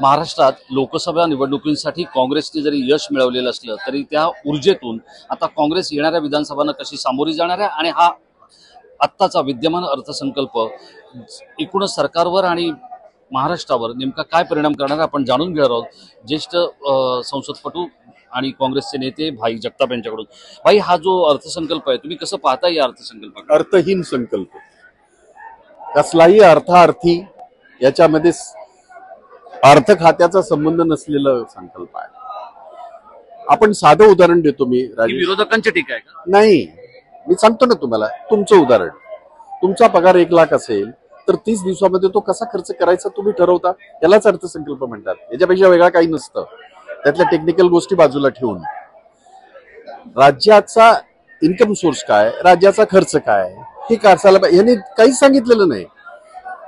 महाराष्ट्रात लोकसभा निवडणुकींसाठी काँग्रेसने जरी यश मिळवलेलं असलं तरी त्या ऊर्जेतून आता काँग्रेस येणाऱ्या विधानसभांना कशी सामोरी जाणार आहे आणि हा आत्ताचा विद्यमान अर्थसंकल्प एकूणच सरकारवर आणि महाराष्ट्रावर नेमका काय परिणाम करणार आहे आपण जाणून घेणार आहोत. ज्येष्ठ संसदपटू आणि काँग्रेसचे नेते भाई जगताप यांच्याकडून. भाई हा जो अर्थसंकल्प आहे तुम्ही कसं पाहता या अर्थसंकल्पाकडे? अर्थहीन संकल्प. कसलाही अर्थार्थी याच्यामध्ये अर्थ खात्याचा संबंध नसलेला संकल्प आहे. आपण साधं उदाहरण देतो मी विरोधकांची टीका आहे का? नाही. मी सांगतो ना तुम्हाला तुमचं उदाहरण. तुमचा पगार एक लाख असेल तर तीस दिवसामध्ये तो कसा खर्च करायचा तुम्ही ठरवता? यालाच अर्थसंकल्प म्हणतात. याच्यापेक्षा वेगळा काही नसतं. त्यातल्या टेक्निकल गोष्टी बाजूला ठेवून. राज्याचा इन्कम सोर्स काय? राज्याचा खर्च काय? हे काढायला पाहिजे यांनी काहीच सांगितलेलं नाही.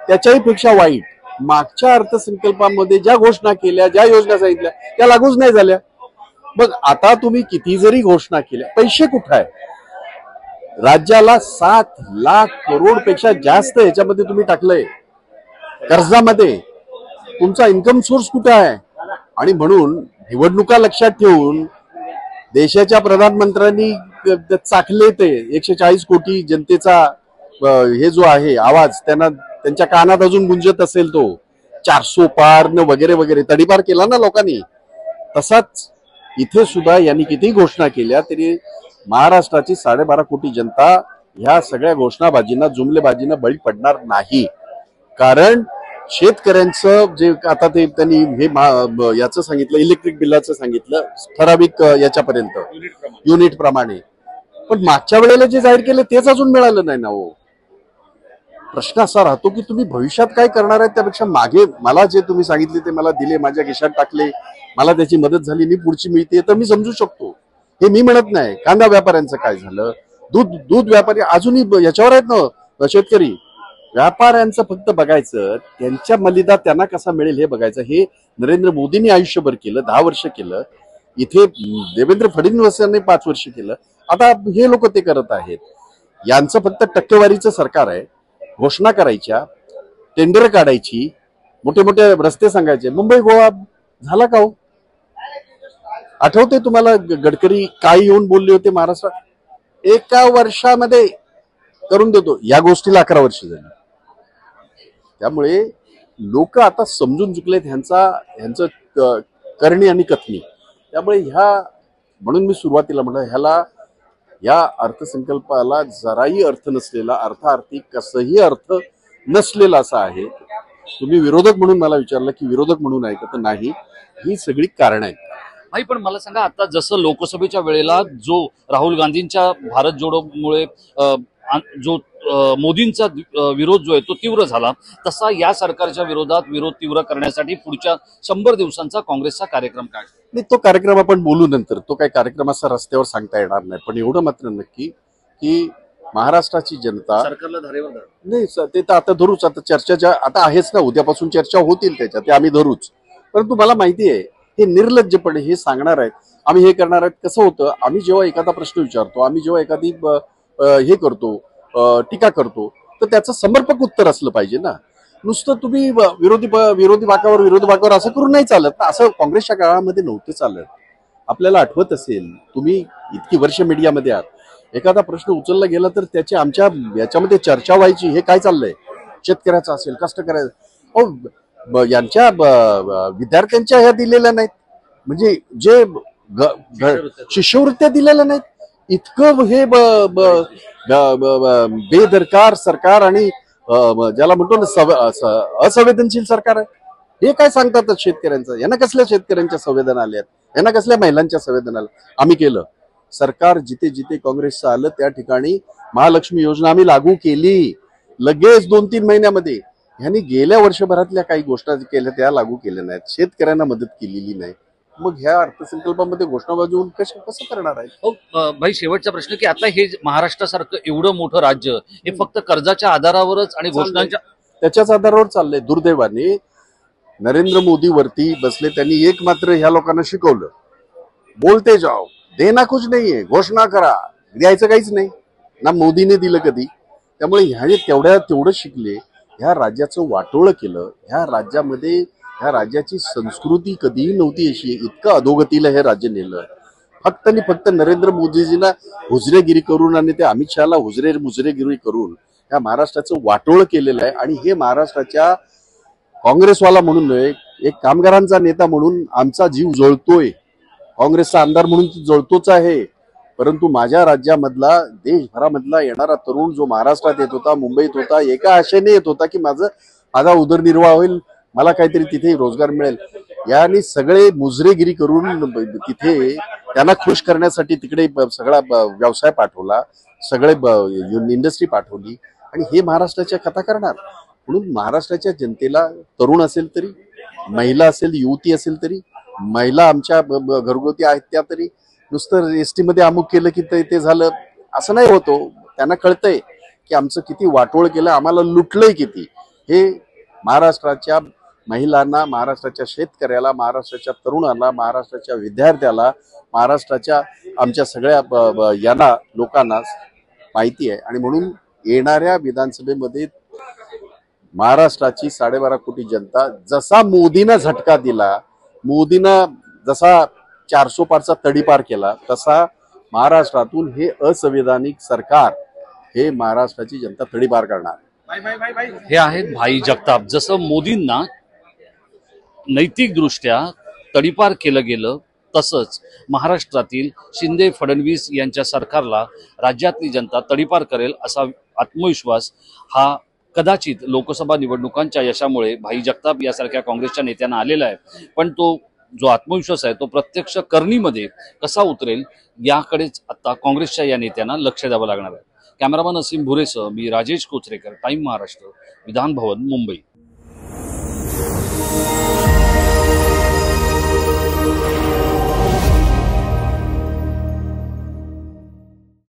त्याच्याही पेक्षा वाईट. मागच्या अर्थसंकल्पामध्ये ज्या घोषणा केल्या ज्या योजना सांगितल्या त्या लागूच नाही झाल्या. मग आता तुम्ही किती जरी घोषणा केल्या पैसे कुठं आहे? राज्याला सात लाख करोडपेक्षा जास्त याच्यामध्ये तुम्ही टाकलंय. कर्जामध्ये तुमचा इन्कम सोर्स कुठं आहे? आणि म्हणून निवडणुका लक्षात ठेवून देशाच्या प्रधानमंत्र्यांनी चाकले ते एकशे चाळीस कोटी जनतेचा हे जो आहे आवाज त्यांना त्यांच्या कानात अजून गुंजत असेल तो. चारसो पार न वगैरे वगैरे. तडीपार केला ना लोकांनी? तसाच इथे सुद्धा यांनी किती घोषणा केल्या तरी महाराष्ट्राची साडेबारा कोटी जनता ह्या सगळ्या घोषणाबाजींना जुमलेबाजींना बळी पडणार नाही. कारण शेतकऱ्यांचं जे आता ते त्यांनी हे याचं सांगितलं इलेक्ट्रिक बिलाचं सांगितलं ठराविक याच्यापर्यंत. युनिट प्रमाणे. पण मागच्या वेळेला जे जाहीर केलं तेच अजून मिळालं नाही ना हो. प्रश्न असा राहतो की तुम्ही भविष्यात काय करणार आहे त्यापेक्षा मागे मला जे तुम्ही सांगितले ते मला दिले माझ्या खिशात टाकले मला त्याची मदत झाली मी पुढची मिळते तर मी समजू शकतो. हे मी म्हणत नाही. कांदा व्यापाऱ्यांचं काय झालं? दूध दूध व्यापारी अजूनही याच्यावर आहेत ना शेतकरी. व्यापाऱ्यांचं फक्त बघायचं त्यांच्या मलिदा त्यांना कसा मिळेल हे बघायचं. हे नरेंद्र मोदींनी आयुष्यभर केलं दहा वर्ष केलं. इथे देवेंद्र फडणवीस यांनी पाच वर्ष केलं. आता हे लोक ते करत आहेत. यांचं फक्त टक्केवारीचं सरकार आहे. घोषणा करायच्या टेंडर काढायची मोठे मोठे रस्ते सांगायचे. मुंबई गोवा झाला का हो? आठवते तुम्हाला गडकरी काय येऊन बोलले होते महाराष्ट्रात? एका वर्षामध्ये करून देतो. या गोष्टीला अकरा वर्ष झाली. त्यामुळे लोक आता समजून चुकलेत ह्यांचा ह्यांचं करणी आणि कथनी. त्यामुळे ह्या म्हणून मी सुरुवातीला म्हटलं ह्याला या अर्थसंकल्पाला जराही अर्थ नसलेला अर्थार्थी कसंही अर्थ नसलेला असा आहे. तुम्ही विरोधक म्हणून मला विचारलं की विरोधक म्हणून आहे का? तर नाही. ही सगळी कारण आहेत. नाही पण मला सांगा आता जसं लोकसभेच्या वेळेला जो राहुल गांधींच्या भारत जोडोमुळे जो मोदींचा विरोध जो आहे तो तीव्र झाला तसा या सरकारच्या विरोधात विरोध तीव्र करण्यासाठी पुढच्या शंभर दिवसांचा काँग्रेसचा कार्यक्रम काय? नाही तो कार्यक्रम आपण बोलू नंतर. तो काही कार्यक्रम असा रस्त्यावर सांगता येणार नाही. पण एवढं मात्र नक्की की महाराष्ट्राची जनता सरकारला धारेवर धरा. नाही ते तर आता धरूच. आता चर्चा ज्या आता आहेच ना. उद्यापासून चर्चा होतील त्याच्या ते आम्ही धरूच. परंतु मला माहिती आहे हे निर्लज्जपणे हे सांगणार आहेत. आम्ही हे करणार आहेत. कसं होतं? आम्ही जेव्हा एखादा प्रश्न विचारतो आम्ही जेव्हा एखादी हे करतो टीका करतो तर त्याचं समर्पक उत्तर असलं पाहिजे ना. नुसतं तुम्ही विरोधी विरोधी भागावर विरोधी भागावर असं करून नाही चालत. ना असं काँग्रेसच्या काळामध्ये नव्हतं चालत. आपल्याला आठवत असेल तुम्ही इतकी वर्ष मीडियामध्ये आहात. एखादा प्रश्न उचलला गेला तर त्याची आमच्या याच्यामध्ये चर्चा व्हायची हे काय चाललंय? शेतकऱ्याचं असेल कष्ट अहो यांच्या विद्यार्थ्यांच्या ह्या दिलेल्या नाहीत. म्हणजे जे शिष्यवृत्त्या दिलेल्या नाहीत. इतकं हे ब- ब- ब- ब- बेदरकार सरकार आणि ज्याला म्हणतो ना सव- अस- असंवेदनशील सरकार आहे. हे काय सांगतात शेतकऱ्यांचं? यांना कसल्या शेतकऱ्यांच्या संवेदना आल्या यांना कसल्या महिलांच्या संवेदना आल्या आम्ही केलं. सरकार जिथे जिथे काँग्रेसचं आलं त्या ठिकाणी महालक्ष्मी योजना आम्ही लागू केली. लगेच दोन तीन महिन्यामध्ये. ह्यांनी गेल्या वर्षभरातल्या काही गोष्टी केल्या त्या लागू केल्या नाहीत. शेतकऱ्यांना मदत केलेली नाही. मग ह्या अर्थसंकल्पामध्ये घोषणाबाजी होऊन कसं कसं करणार आहे हो भाई शेवटचा प्रश्न की आता हे महाराष्ट्रासारखं एवढं मोठं राज्य हे फक्त कर्जाच्या आधारावरच आणि घोषणांच्या त्याच्याच आधारावर चाललंय. दुर्दैवाने नरेंद्र मोदी वरती बसले त्यांनी एक मात्र ह्या लोकांना शिकवलं. बोलते जाओ. देना कुछ नाहीये घोषणा करा. द्यायचं काहीच नाही. ना मोदीने दिलं कधी. त्यामुळे ह्याने तेवढ्या तेवढं शिकले. ह्या राज्याचं वाटोळं केलं. ह्या राज्यामध्ये ह्या राज्याची संस्कृती कधीही नव्हती अशी. इतकं अधोगतीला हे राज्य नेलं फक्त आणि फक्त नरेंद्र मोदीजींना हुजरेगिरी करून आणि ते अमित शहाला हुजरे मुजरेगिरी करून ह्या महाराष्ट्राचं वाटोळ केलेलं आहे. आणि हे महाराष्ट्राच्या काँग्रेसवाला म्हणून नव्हे एक कामगारांचा नेता म्हणून आमचा जीव जळतोय. काँग्रेसचा आमदार म्हणून जळतोच आहे. परंतु माझ्या राज्यामधला देशभरामधला येणारा तरुण जो महाराष्ट्रात येत होता मुंबईत होता एका आशेने येत होता की माझं माझा उदरनिर्वाह होईल. मला काहीतरी तिथे रोजगार मिळेल. याने सगळे मुजरेगिरी करून तिथे त्यांना खुश करण्यासाठी तिकडे ब- सगळा ब- व्यवसाय पाठवला सगळे इंडस्ट्री पाठवली. आणि हे महाराष्ट्राच्या कथा करणार म्हणून महाराष्ट्राच्या जनतेला तरुण असेल तरी महिला असेल युवती असेल तरी महिला आमच्या घरगुती आहेत त्या तरी नुसतं एस टीमध्ये अमुक केलं की ते झालं असं नाही होतो. त्यांना कळतंय की आमचं किती वाटोळ केलं आम्हाला लुटलंय किती. हे महाराष्ट्राच्या महिलांना महाराष्ट्राच्या शेतकऱ्याला महाराष्ट्राच्या तरुणाला महाराष्ट्राच्या विद्यार्थ्याला महाराष्ट्राच्या आमच्या सगळ्या यांना लोकांना माहिती आहे. आणि म्हणून येणाऱ्या विधानसभेमध्ये महाराष्ट्राची साडेबारा कोटी जनता जसा मोदीनं झटका दिला मोदीनं जसा चारसो पारचा तडीपार केला तसा महाराष्ट्रातून हे असंविधानिक सरकार हे महाराष्ट्राची जनता तडीपार करणार. हे आहेत भाई जगताप. जसं मोदींना नैतिकदृष्ट्या तडीपार केलं गेलं तसंच महाराष्ट्रातील शिंदे फडणवीस यांच्या सरकारला राज्यातली जनता तडीपार करेल असा आत्मविश्वास हा कदाचित लोकसभा निवडणुकांच्या यशामुळे भाई जगताप यासारख्या काँग्रेसच्या नेत्यांना आलेला आहे. पण तो जो आत्मविश्वास आहे तो प्रत्यक्ष करणीमध्ये कसा उतरेल याकडेच आता काँग्रेसच्या या नेत्यांना लक्ष द्यावं लागणार आहे. कॅमेरामन असीम भुरेसह मी राजेश कोचरेकर टाइम महाराष्ट्र विधान भवन मुंबई.